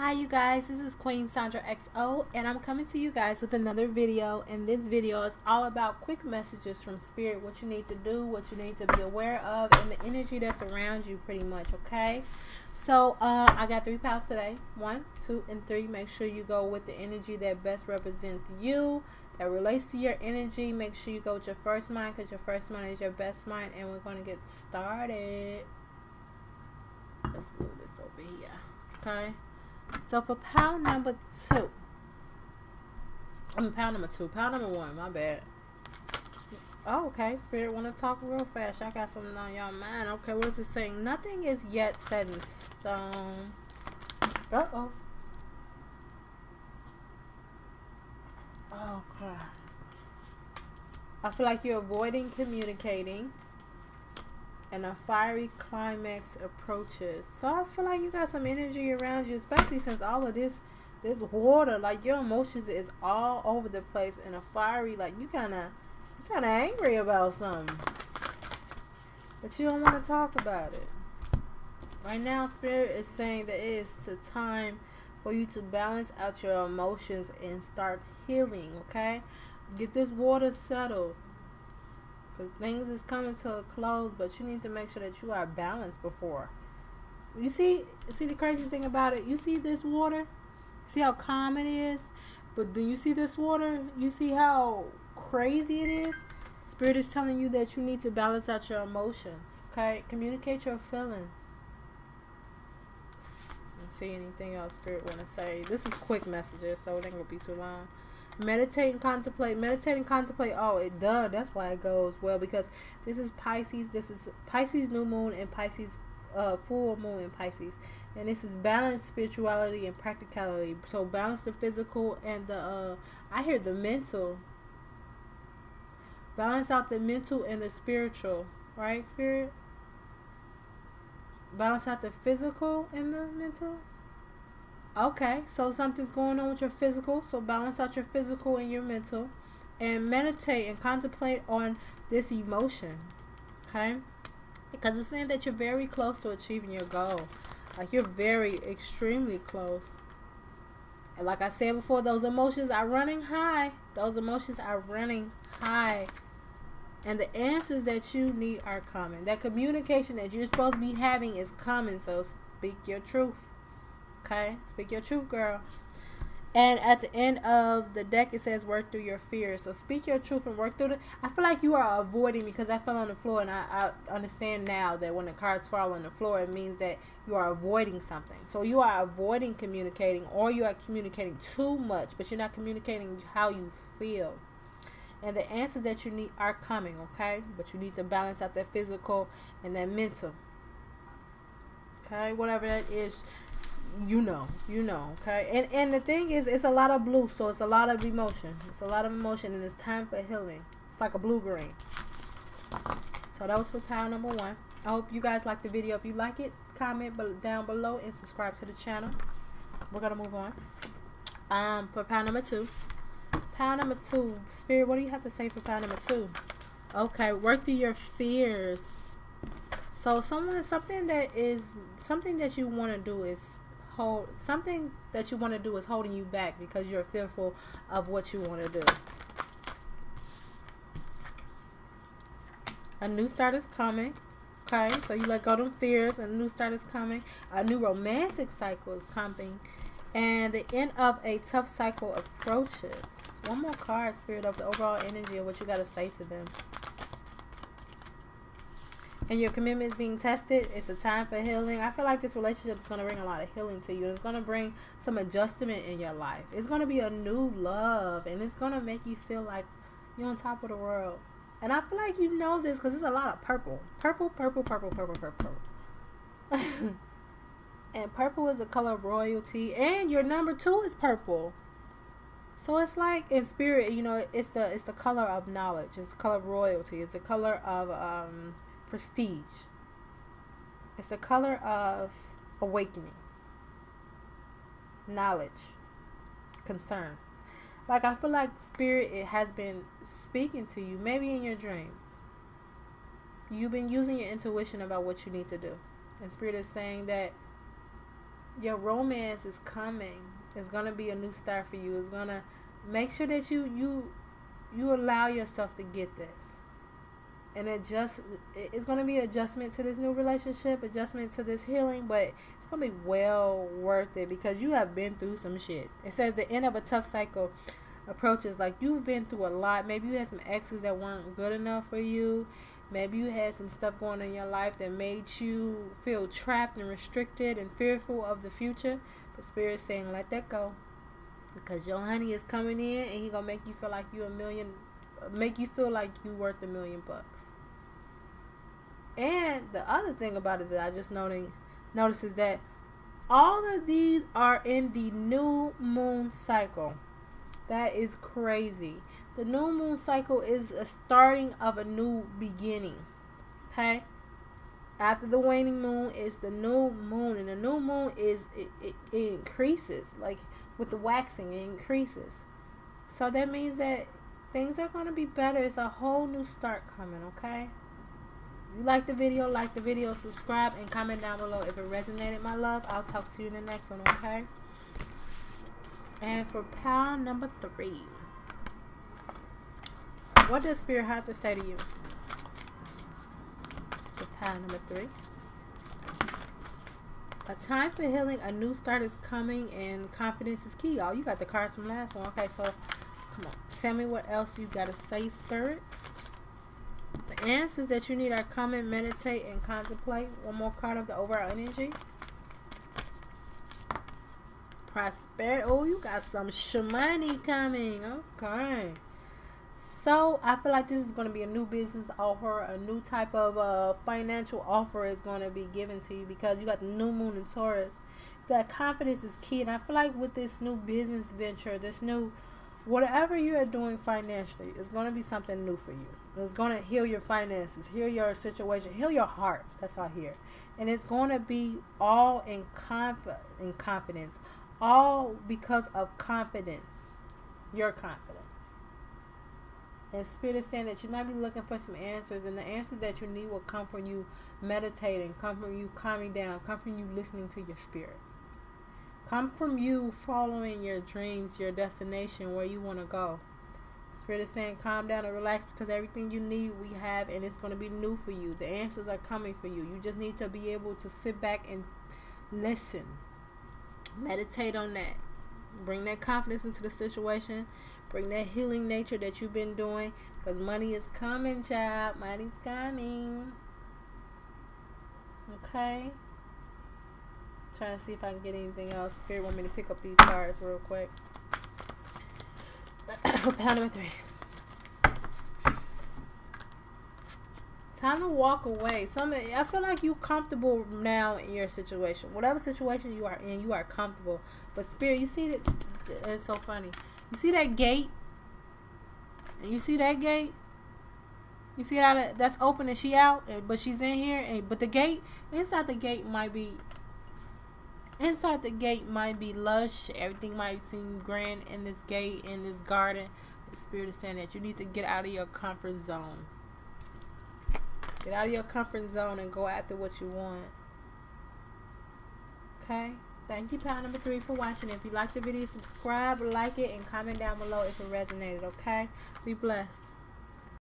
Hi you guys, this is Queen Saundra XO and I'm coming to you guys with another video and this video is all about quick messages from spirit, what you need to do, what you need to be aware of and the energy that's around you pretty much, okay? So uh, I got three piles today, one, two, and three. Make sure you go with the energy that best represents you, that relates to your energy. Make sure you go with your first mind because your first mind is your best mind and we're going to get started. Let's move this over here, okay? So for pound number two, I mean pound number two, pound number one, my bad. Oh, okay. Spirit want to talk real fast. I got something on y'all mind. Okay, what is it saying? Nothing is yet set in stone. Uh-oh. Oh, God. I feel like you're avoiding communicating and a fiery climax approaches. So I feel like you got some energy around you, especially since all of this this water, like your emotions is all over the place and a fiery, like you kinda you kinda angry about something. But you don't want to talk about it. Right now, Spirit is saying that it is the time for you to balance out your emotions and start healing, okay? Get this water settled because things is coming to a close but you need to make sure that you are balanced before. You see see the crazy thing about it? You see this water? See how calm it is? But do you see this water? You see how crazy it is? Spirit is telling you that you need to balance out your emotions okay? Communicate your feelings. See anything else spirit want to say. This is quick messages so it ain't gonna be too long meditate and contemplate. Meditate and contemplate. Oh it does. That's why it goes well because this is pisces this is pisces new moon and pisces uh, full moon in pisces. And this is balanced spirituality and practicality. So balance the physical and the uh i hear the mental. Balance out the mental and the spiritual right spirit? Balance out the physical and the mental Okay, so something's going on with your physical. So balance out your physical and your mental. And meditate and contemplate on this emotion. Okay? Because it's saying that you're very close to achieving your goal. Like you're very, extremely close. And like I said before, those emotions are running high. Those emotions are running high. And the answers that you need are coming. That communication that you're supposed to be having is coming. So speak your truth. Okay? Speak your truth, girl. And at the end of the deck, it says work through your fears. So speak your truth and work through it. I feel like you are avoiding because I fell on the floor, and I, I understand now that when the cards fall on the floor, it means that you are avoiding something. So you are avoiding communicating, or you are communicating too much, but you're not communicating how you feel. And the answers that you need are coming, okay? But you need to balance out that physical and that mental. Okay, whatever that is you know, you know, okay. And and the thing is, it's a lot of blue, so it's a lot of emotion. It's a lot of emotion, and it's time for healing. It's like a blue green. So that was for pile number one. I hope you guys like the video. If you like it, comment down below and subscribe to the channel. We're gonna move on. Um, for pile number two. Pile number two, Spirit. What do you have to say for pile number two? Okay, work through your fears. So someone, something that is something that you want to do is hold something that you want to do is holding you back because you're fearful of what you want to do. A new start is coming. Okay, so you let go of them fears, and a new start is coming. A new romantic cycle is coming, and the end of a tough cycle approaches. One more card, Spirit, of the overall energy of what you got to say to them and your commitment is being tested, it's a time for healing. I feel like this relationship is going to bring a lot of healing to you. It's going to bring some adjustment in your life. It's going to be a new love, and it's going to make you feel like you're on top of the world. And I feel like you know this because there's a lot of purple. Purple, purple, purple, purple, purple. and purple is the color of royalty. And your number two is purple. So it's like in spirit, you know, it's the it's the color of knowledge. It's the color of royalty. It's the color of um prestige. It's the color of awakening, knowledge, concern. Like I feel like spirit it has been speaking to you, maybe in your dreams. You've been using your intuition about what you need to do. And spirit is saying that your romance is coming. It's gonna be a new start for you. It's gonna make sure that you you you allow yourself to get this and adjust it's going to be adjustment to this new relationship adjustment to this healing but it's going to be well worth it because you have been through some shit. It says the end of a tough cycle approaches like you've been through a lot. Maybe you had some exes that weren't good enough for you. Maybe you had some stuff going on in your life that made you feel trapped and restricted and fearful of the future. But spirit's saying let that go because your honey is coming in and he gonna make you feel like you're a million make you feel like you worth a million bucks. And the other thing about it that i just noting notice is that all of these are in the new moon cycle. That is crazy. The new moon cycle is a starting of a new beginning okay? After the waning moon is the new moon and the new moon is it, it, it increases like with the waxing, it increases. So that means that things are going to be better. It's a whole new start coming, okay? If you like the video, like the video, subscribe, and comment down below if it resonated, my love. I'll talk to you in the next one, okay? And for pile number three, what does Spirit have to say to you? For pile number three. A time for healing, a new start is coming, and confidence is key. Y'all, you got the cards from last one. Okay, so come on. Tell me what else you got to say, spirits. The answers that you need are coming, meditate, and contemplate. One more card of the overall energy. Prosperity. Oh, you got some money coming. Okay. So I feel like this is going to be a new business offer, a new type of uh, financial offer is going to be given to you because you got the new moon in Taurus. That confidence is key, and I feel like with this new business venture, this new whatever you are doing financially, is going to be something new for you. It's going to heal your finances, heal your situation, heal your heart. That's all here, and it's going to be all in conf in confidence, all because of confidence, your confidence. And Spirit is saying that you might be looking for some answers, and the answers that you need will come from you meditating, come from you calming down, come from you listening to your spirit. Come from you following your dreams, your destination, where you want to go. Spirit is saying, calm down and relax because everything you need we have, and it's going to be new for you. The answers are coming for you. You just need to be able to sit back and listen, meditate on that, bring that confidence into the situation, Bring that healing nature that you've been doing because money is coming, child. Money's coming. Okay. Trying to see if I can get anything else. Spirit want me to pick up these cards real quick. Pound number three. Time to walk away. Some I feel like you comfortable now in your situation. Whatever situation you are in, you are comfortable. But spirit, you see that it's so funny. You see that gate? And you see that gate? You see how that, that's open and she out, but she's in here. And but the gate inside the gate might be inside the gate might be lush. Everything might seem grand in this gate in this garden. The spirit is saying that you need to get out of your comfort zone. Get out of your comfort zone and go after what you want. Okay. Thank you, pal number three, for watching. If you liked the video, subscribe, like it, and comment down below if it resonated, okay? Be blessed.